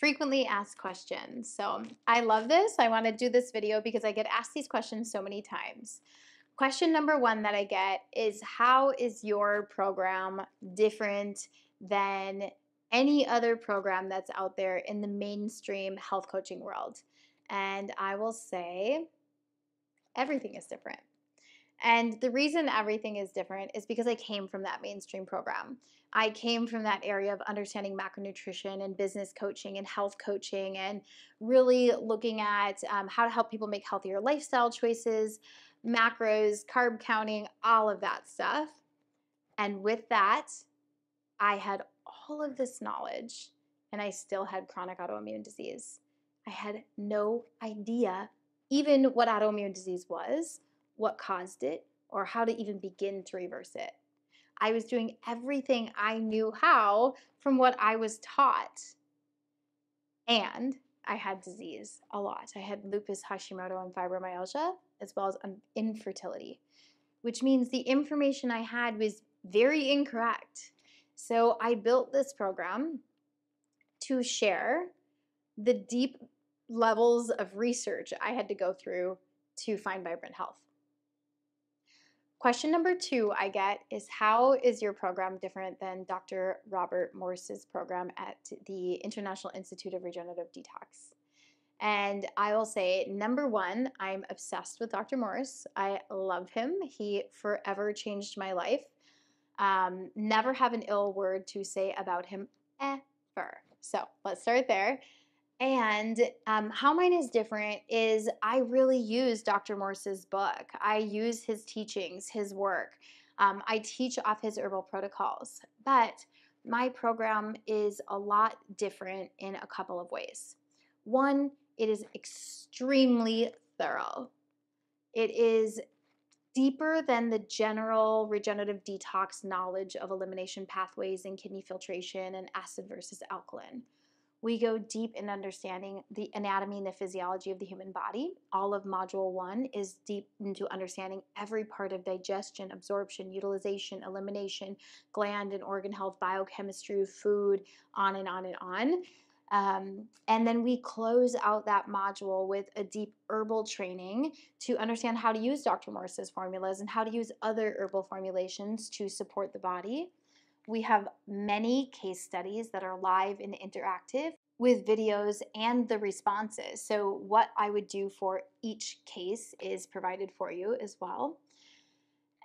frequently asked questions. So I love this. I want to do this video because I get asked these questions so many times. Question number one that I get is How is your program different than any other program that's out there in the mainstream health coaching world? And I will say, everything is different. And the reason everything is different is because I came from that mainstream program. I came from that area of understanding macronutrition and business coaching and health coaching and really looking at um, how to help people make healthier lifestyle choices, macros, carb counting, all of that stuff. And with that, I had all of this knowledge and I still had chronic autoimmune disease. I had no idea even what autoimmune disease was what caused it, or how to even begin to reverse it. I was doing everything I knew how from what I was taught. And I had disease a lot. I had lupus, Hashimoto, and fibromyalgia, as well as um, infertility, which means the information I had was very incorrect. So I built this program to share the deep levels of research I had to go through to find vibrant health. Question number two I get is How is your program different than Dr. Robert Morse's program at the International Institute of Regenerative Detox? And I will say, number one, I'm obsessed with Dr. Morse. I love him. He forever changed my life. Um, never have an ill word to say about him ever. So let's start there. And um, how mine is different is I really use Dr. Morse's book. I use his teachings, his work. Um, I teach off his herbal protocols. But my program is a lot different in a couple of ways. One, it is extremely thorough. It is deeper than the general regenerative detox knowledge of elimination pathways and kidney filtration and acid versus alkaline. We go deep in understanding the anatomy and the physiology of the human body. All of Module 1 is deep into understanding every part of digestion, absorption, utilization, elimination, gland and organ health, biochemistry, food, on and on and on. Um, and then we close out that module with a deep herbal training to understand how to use Dr. Morse's formulas and how to use other herbal formulations to support the body. We have many case studies that are live and interactive with videos and the responses. So, what I would do for each case is provided for you as well.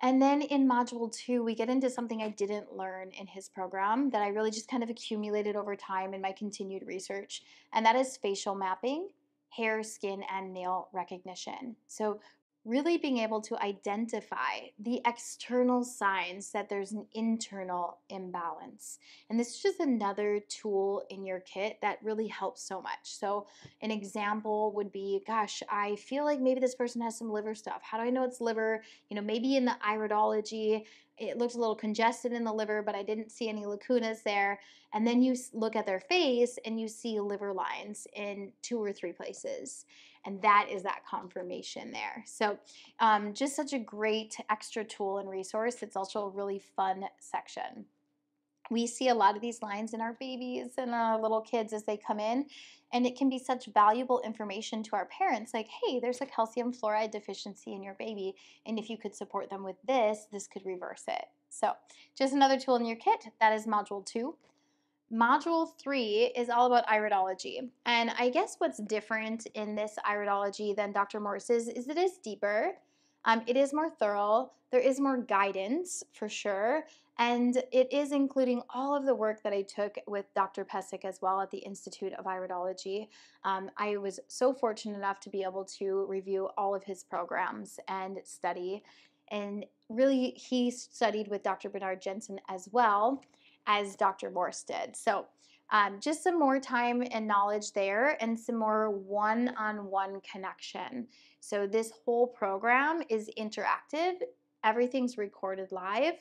And then in module two, we get into something I didn't learn in his program that I really just kind of accumulated over time in my continued research, and that is facial mapping, hair, skin, and nail recognition. So, really being able to identify the external signs that there's an internal imbalance. And this is just another tool in your kit that really helps so much. So, an example would be gosh, I feel like maybe this person has some liver stuff. How do I know it's liver? You know, maybe in the iridology, it looked a little congested in the liver, but I didn't see any lacunas there. And then you look at their face and you see liver lines in two or three places. And that is that confirmation there. So, um, just such a great extra tool and resource. It's also a really fun section. We see a lot of these lines in our babies and our little kids as they come in, and it can be such valuable information to our parents like, hey, there's a calcium fluoride deficiency in your baby, and if you could support them with this, this could reverse it. So, just another tool in your kit. That is module two. Module three is all about iridology. And I guess what's different in this iridology than Dr. Morse's is it is deeper. Um, it is more thorough. There is more guidance for sure. And it is including all of the work that I took with Dr. Pesek as well at the Institute of Iridology. Um, I was so fortunate enough to be able to review all of his programs and study. And really, he studied with Dr. Bernard Jensen as well as Dr. Morse did. So um, just some more time and knowledge there and some more one-on-one connection. So this whole program is interactive. Everything's recorded live,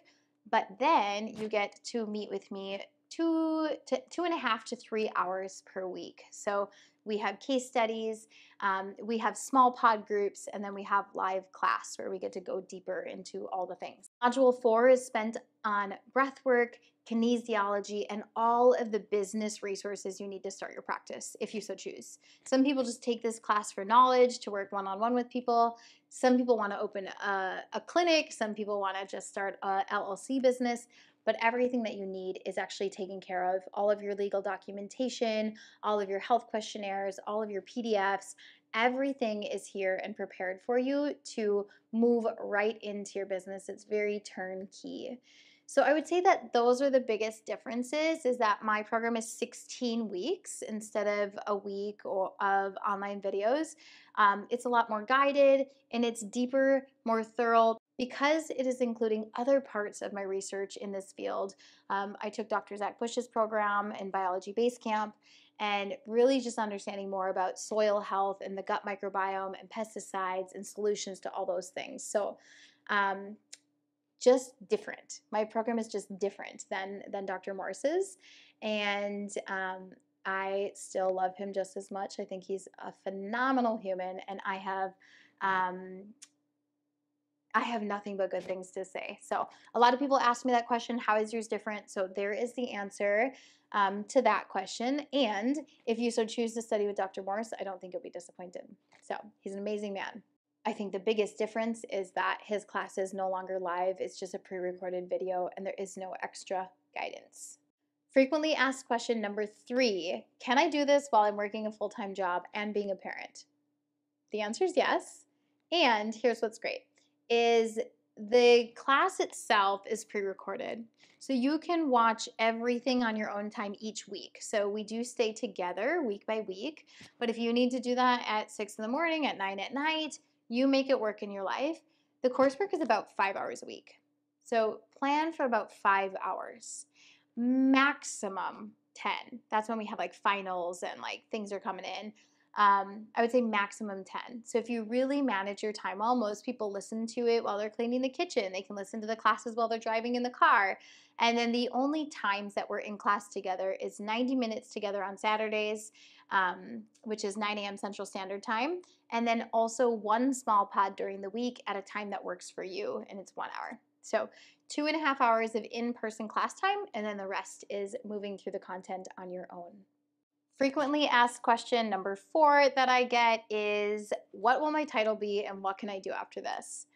but then you get to meet with me two to two and a half to three hours per week. So we have case studies, um, we have small pod groups, and then we have live class where we get to go deeper into all the things. Module four is spent on breathwork, kinesiology, and all of the business resources you need to start your practice if you so choose. Some people just take this class for knowledge to work one on one with people. Some people want to open a, a clinic. Some people want to just start a LLC business but everything that you need is actually taken care of. All of your legal documentation, all of your health questionnaires, all of your PDFs, everything is here and prepared for you to move right into your business. It's very turnkey. So I would say that those are the biggest differences is that my program is 16 weeks instead of a week or of online videos. Um, it's a lot more guided and it's deeper, more thorough. Because it is including other parts of my research in this field, um, I took Dr. Zach Bush's program in Biology Base Camp and really just understanding more about soil health and the gut microbiome and pesticides and solutions to all those things. So um, just different. My program is just different than than Dr. Morse's, and um, I still love him just as much. I think he's a phenomenal human, and I have. Um, I have nothing but good things to say. So, a lot of people ask me that question how is yours different? So, there is the answer um, to that question. And if you so choose to study with Dr. Morse, I don't think you'll be disappointed. So, he's an amazing man. I think the biggest difference is that his class is no longer live, it's just a pre recorded video, and there is no extra guidance. Frequently asked question number three Can I do this while I'm working a full time job and being a parent? The answer is yes. And here's what's great is the class itself is pre-recorded. So you can watch everything on your own time each week. So we do stay together week by week. But if you need to do that at six in the morning, at nine at night, you make it work in your life. The coursework is about five hours a week. So plan for about five hours, maximum 10. That's when we have like finals and like things are coming in. Um, I would say maximum 10. So if you really manage your time well, most people listen to it while they're cleaning the kitchen. They can listen to the classes while they're driving in the car. And then the only times that we're in class together is 90 minutes together on Saturdays, um, which is 9 a.m. Central Standard Time, and then also one small pod during the week at a time that works for you, and it's one hour. So two and a half hours of in-person class time, and then the rest is moving through the content on your own. Frequently asked question number four that I get is What will my title be and what can I do after this?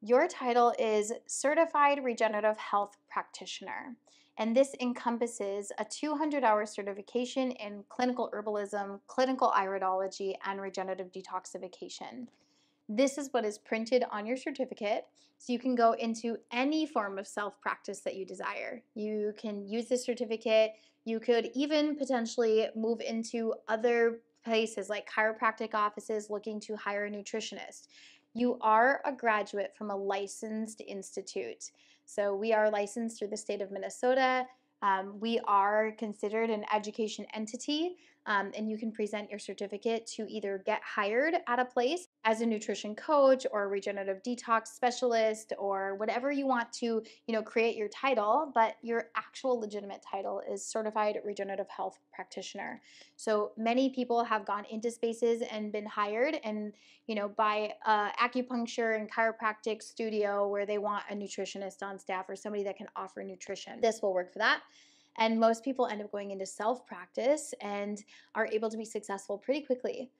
Your title is Certified Regenerative Health Practitioner, and this encompasses a 200 hour certification in clinical herbalism, clinical iridology, and regenerative detoxification. This is what is printed on your certificate. So you can go into any form of self practice that you desire. You can use this certificate. You could even potentially move into other places like chiropractic offices looking to hire a nutritionist. You are a graduate from a licensed institute. So we are licensed through the state of Minnesota. Um, we are considered an education entity, um, and you can present your certificate to either get hired at a place as a nutrition coach or regenerative detox specialist or whatever you want to, you know, create your title, but your actual legitimate title is certified regenerative health practitioner. So many people have gone into spaces and been hired and, you know, by uh, acupuncture and chiropractic studio where they want a nutritionist on staff or somebody that can offer nutrition. This will work for that. And most people end up going into self practice and are able to be successful pretty quickly.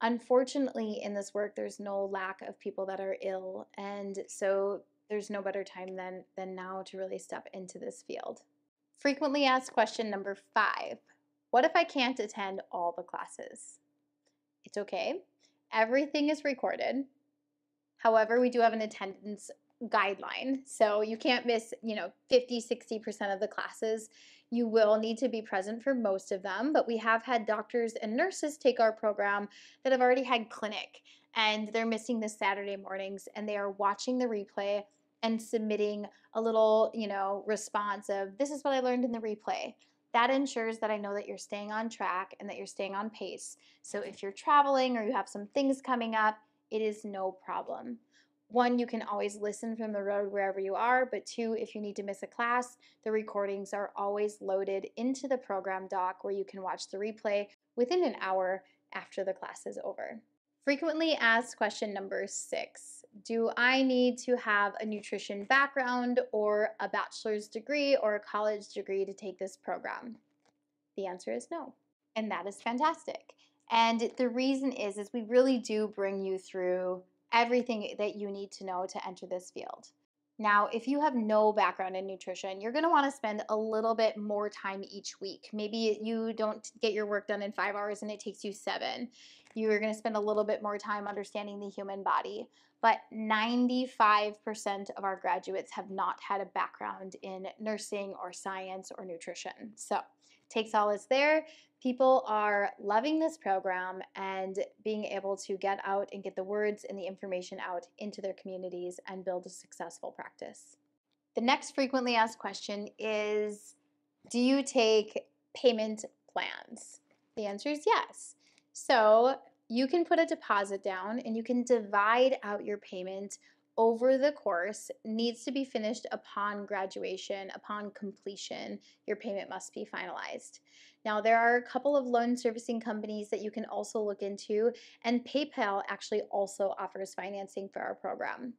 Unfortunately, in this work, there's no lack of people that are ill, and so there's no better time than, than now to really step into this field. Frequently asked question number five What if I can't attend all the classes? It's okay. Everything is recorded. However, we do have an attendance guideline. So you can't miss, you know, 50, 60% of the classes. You will need to be present for most of them, but we have had doctors and nurses take our program that have already had clinic and they're missing the Saturday mornings and they are watching the replay and submitting a little, you know, response of this is what I learned in the replay. That ensures that I know that you're staying on track and that you're staying on pace. So if you're traveling or you have some things coming up, it is no problem one, you can always listen from the road wherever you are, but two, if you need to miss a class, the recordings are always loaded into the program doc where you can watch the replay within an hour after the class is over. Frequently asked question number six Do I need to have a nutrition background or a bachelor's degree or a college degree to take this program? The answer is no. And that is fantastic. And the reason is is we really do bring you through everything that you need to know to enter this field. Now, if you have no background in nutrition, you're going to want to spend a little bit more time each week. Maybe you don't get your work done in five hours and it takes you seven. You're going to spend a little bit more time understanding the human body. But 95% of our graduates have not had a background in nursing or science or nutrition. So, takes all is there people are loving this program and being able to get out and get the words and the information out into their communities and build a successful practice. The next frequently asked question is Do you take payment plans? The answer is yes. So you can put a deposit down and you can divide out your payment over the course needs to be finished upon graduation, upon completion. Your payment must be finalized. Now, there are a couple of loan servicing companies that you can also look into, and PayPal actually also offers financing for our program.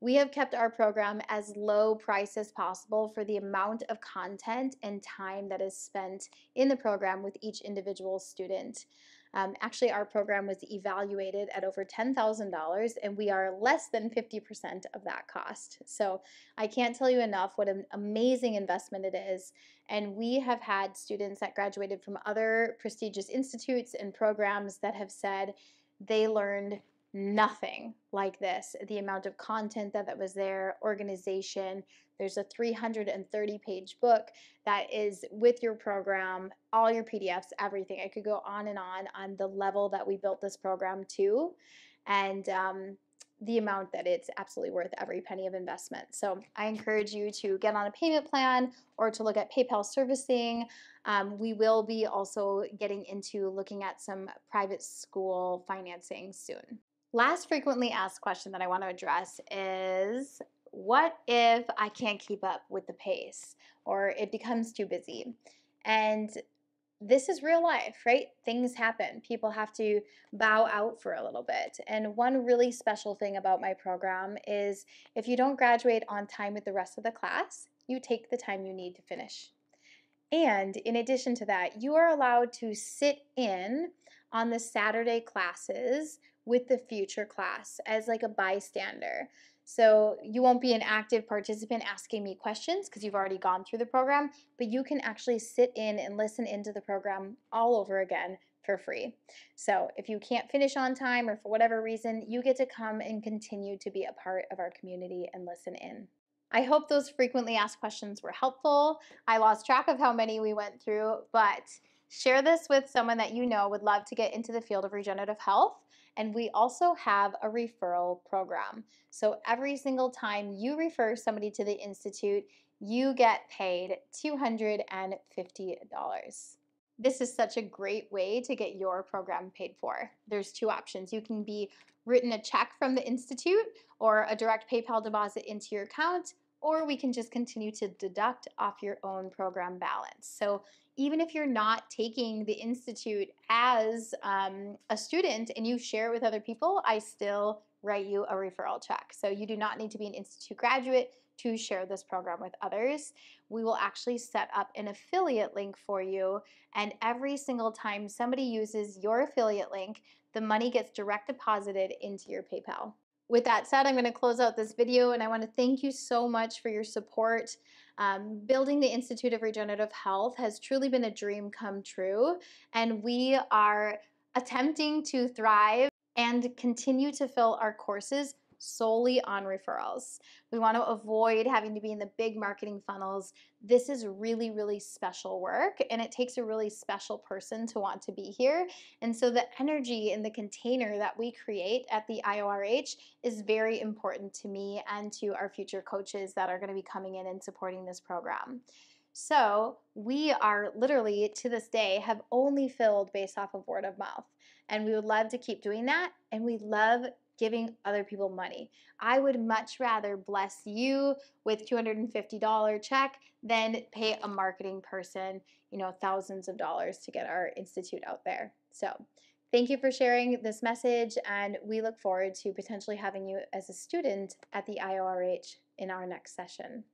We have kept our program as low price as possible for the amount of content and time that is spent in the program with each individual student. Um, actually, our program was evaluated at over $10,000, and we are less than 50% of that cost. So I can't tell you enough what an amazing investment it is. And we have had students that graduated from other prestigious institutes and programs that have said they learned nothing like this. The amount of content that, that was there, organization. There's a 330 page book that is with your program, all your PDFs, everything. I could go on and on on the level that we built this program to. And um, the amount that it's absolutely worth every penny of investment. So I encourage you to get on a payment plan or to look at PayPal servicing. Um, we will be also getting into looking at some private school financing soon. Last frequently asked question that I want to address is what if I can't keep up with the pace or it becomes too busy? And this is real life, right? Things happen. People have to bow out for a little bit. And one really special thing about my program is if you don't graduate on time with the rest of the class, you take the time you need to finish. And in addition to that, you are allowed to sit in on the Saturday classes with the future class as like a bystander. So you won't be an active participant asking me questions because you've already gone through the program, but you can actually sit in and listen into the program all over again for free. So if you can't finish on time or for whatever reason, you get to come and continue to be a part of our community and listen in. I hope those frequently asked questions were helpful. I lost track of how many we went through, but share this with someone that you know would love to get into the field of regenerative health. And we also have a referral program. So every single time you refer somebody to the Institute, you get paid $250. This is such a great way to get your program paid for. There's two options. You can be written a check from the Institute or a direct PayPal deposit into your account, or we can just continue to deduct off your own program balance. So even if you're not taking the Institute as um, a student and you share with other people, I still write you a referral check. So you do not need to be an Institute graduate to share this program with others. We will actually set up an affiliate link for you, and every single time somebody uses your affiliate link, the money gets direct deposited into your PayPal. With that said, I'm going to close out this video and I want to thank you so much for your support. Um, building the Institute of Regenerative Health has truly been a dream come true, and we are attempting to thrive and continue to fill our courses solely on referrals. We want to avoid having to be in the big marketing funnels. This is really, really special work, and it takes a really special person to want to be here. And so, the energy in the container that we create at the IORH is very important to me and to our future coaches that are going to be coming in and supporting this program. So, we are literally to this day have only filled based off of word of mouth. And we would love to keep doing that. And we love giving other people money. I would much rather bless you with $250 check than pay a marketing person, you know, thousands of dollars to get our institute out there. So, thank you for sharing this message and we look forward to potentially having you as a student at the IORH in our next session.